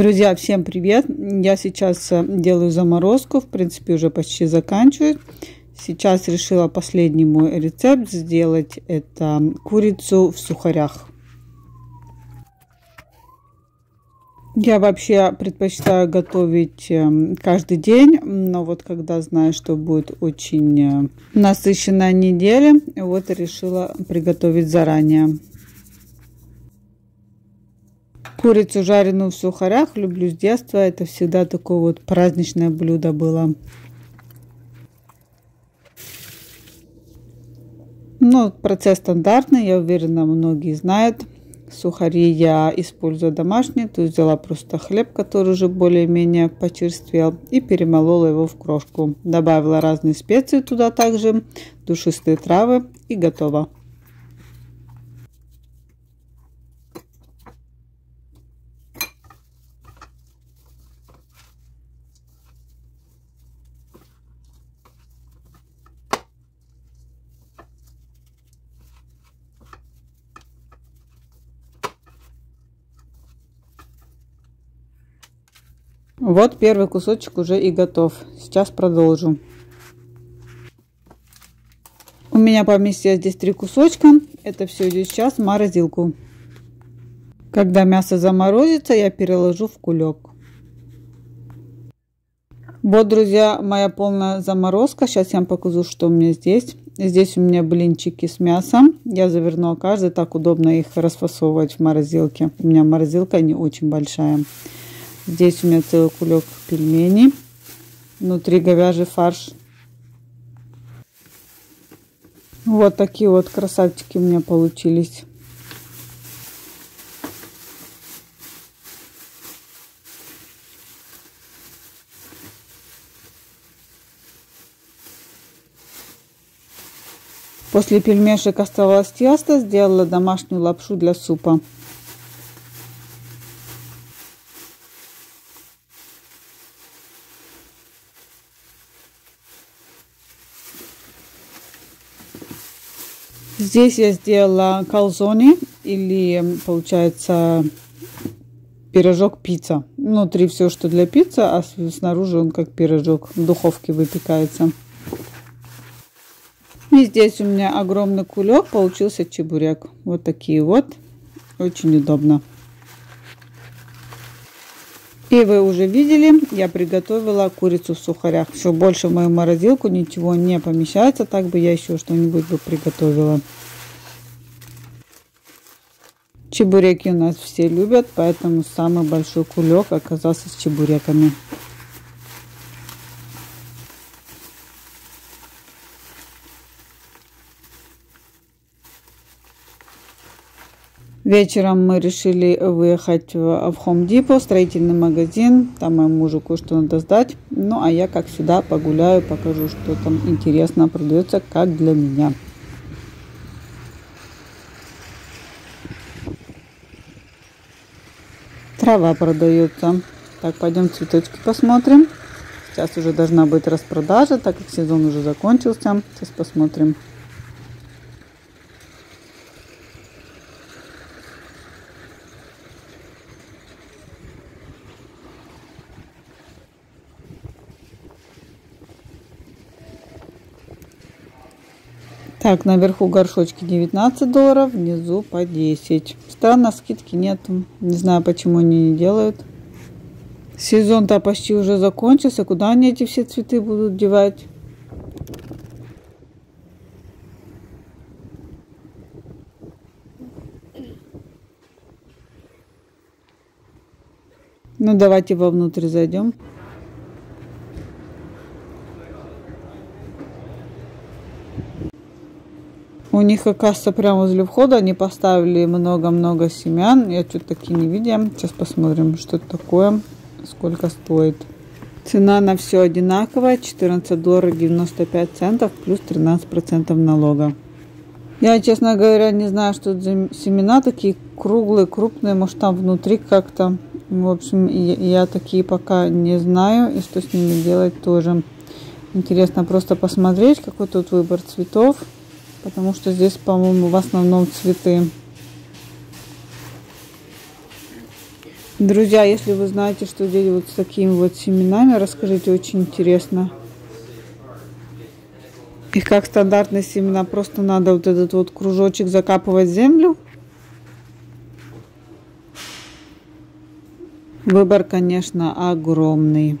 Друзья, всем привет! Я сейчас э, делаю заморозку, в принципе уже почти заканчиваю. Сейчас решила последний мой рецепт сделать. Это курицу в сухарях. Я вообще предпочитаю готовить э, каждый день, но вот когда знаю, что будет очень э, насыщенная неделя, вот решила приготовить заранее. Курицу жареную в сухарях люблю с детства. Это всегда такое вот праздничное блюдо было. Ну, процесс стандартный, я уверена, многие знают. Сухари я использую домашние, то есть взяла просто хлеб, который уже более-менее почерствел, и перемолола его в крошку. Добавила разные специи туда также, душистые травы и готово. Вот первый кусочек уже и готов. Сейчас продолжу. У меня поместилось здесь три кусочка. Это все идет сейчас в морозилку. Когда мясо заморозится, я переложу в кулек. Вот, друзья, моя полная заморозка. Сейчас я вам покажу, что у меня здесь. Здесь у меня блинчики с мясом. Я завернула каждый. Так удобно их расфасовывать в морозилке. У меня морозилка не очень большая. Здесь у меня целый кулек пельменей. Внутри говяжий фарш. Вот такие вот красавчики у меня получились. После пельмешек оставалось тесто, сделала домашнюю лапшу для супа. Здесь я сделала калзони или получается пирожок пицца. Внутри все, что для пиццы, а снаружи он как пирожок в духовке выпекается. И здесь у меня огромный кулек получился чебурек. Вот такие вот. Очень удобно. И вы уже видели, я приготовила курицу в сухарях. Все больше в мою морозилку ничего не помещается, так бы я еще что-нибудь бы приготовила. Чебуреки у нас все любят, поэтому самый большой кулек оказался с чебуреками. Вечером мы решили выехать в Home Depot, строительный магазин. Там моему мужу кое-что надо сдать. Ну, а я, как всегда, погуляю, покажу, что там интересно продается, как для меня. Трава продается. Так, пойдем цветочки посмотрим. Сейчас уже должна быть распродажа, так как сезон уже закончился. Сейчас посмотрим. Так, наверху горшочки 19 долларов, внизу по 10. Странно, скидки нету. Не знаю, почему они не делают. Сезон-то почти уже закончился. Куда они эти все цветы будут девать? Ну, давайте вовнутрь зайдем. У них, оказывается, прямо возле входа они поставили много-много семян. Я что-то такие не видела. Сейчас посмотрим, что это такое, сколько стоит. Цена на все одинаковая. 14 долларов 95 центов плюс 13% налога. Я, честно говоря, не знаю, что это семена такие круглые, крупные. Может, там внутри как-то. В общем, я такие пока не знаю. И что с ними делать тоже. Интересно просто посмотреть, какой тут выбор цветов потому что здесь, по-моему, в основном цветы. Друзья, если вы знаете, что делать вот с такими вот семенами, расскажите, очень интересно. И как стандартные семена, просто надо вот этот вот кружочек закапывать в землю. Выбор, конечно, огромный.